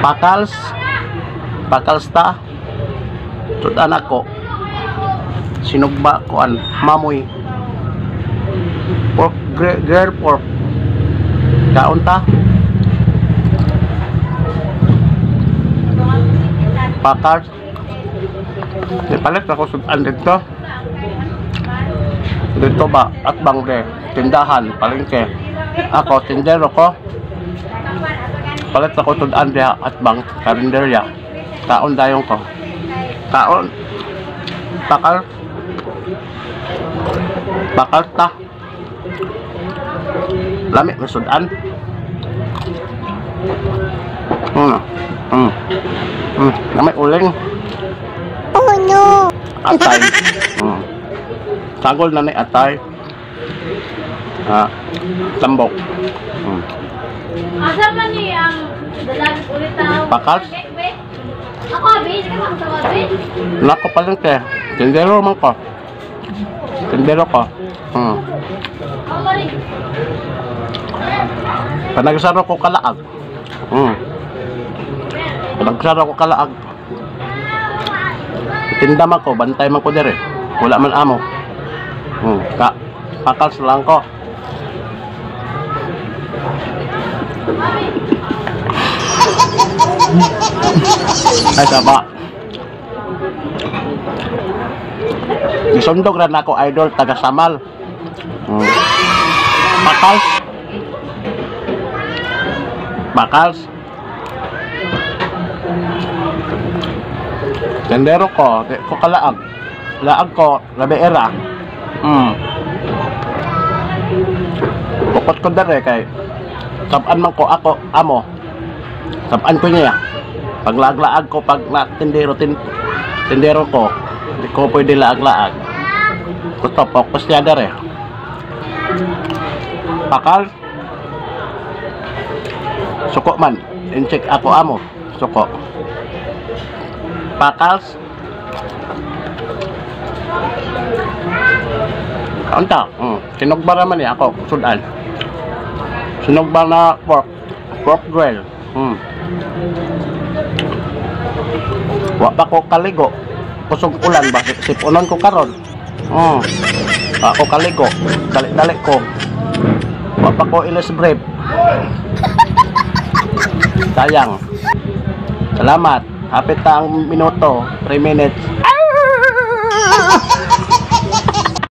Pakals. Pakals ta. Tudan ako. Sinugba ko an mamoy. Pork grill pork. Kaon ta. Pakals. Di palit ako sudan dito. Dito ba? At bangre. Tindahan. Palengke. Ako, tindero ko. Palit ako tudan diha at bang karinderya. Kaon dayong ko. Kaon. Bakal. Bakal ta. Lami na sudan. Hmm. Hmm. Hmm. Lami uling. Oh no! Atay. Hmm. Sagol na ni atay. Ah. Tambok. Hmm. Asa man ni ang dalag ulit tao? Bakas? Ako, be, hindi ka sa be. Nako palengke. Tindero man ko. Tindero ko. Hmm. Ako? Panagsaro ko kalaag. Hmm. Panagsaro ko kalaag. Tinda man ko, bantay man ko dire. Wala man amo. Hmm. Ka pakals lang ko. Ay saba. Isundog rin ako idol taga Samal. Hmm. Pakals. Bakals. Tendero ko, ko kalaag. Laag ko, labeera. Hmm. Bukod ko dere kay saban man ko ako amo. Saban ko niya. Pag laag-laag ko pag tindero tin tindero ko, di ko pwede laag-laag. Gusto focus niya dere. Bakal. Suko man. In-check ako amo. Suko. Pakals. Kaunta. Mm. Sinugba naman niya ako. Sudan. Sinugba na pork. Pork grill. Mm. Wa pa ko kaligo. Kusog ulan ba? Sipunon ko karon. Mm. Ako kaligo. Dali-dali ko. Wa pa ko ilis brief. Sayang. Salamat. Hapit ta ang minuto. 3 minutes.